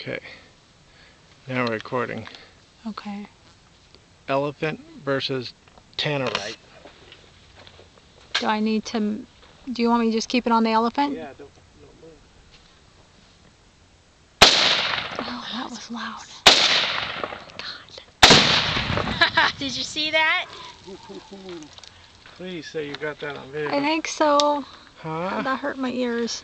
Okay. Now we're recording. Okay. Elephant versus tannerite. Do I need to, do you want me to just keep it on the elephant? Yeah, don't, don't move. Oh, that was loud. God. Did you see that? Please say you got that on video. I think so. Huh? That hurt my ears.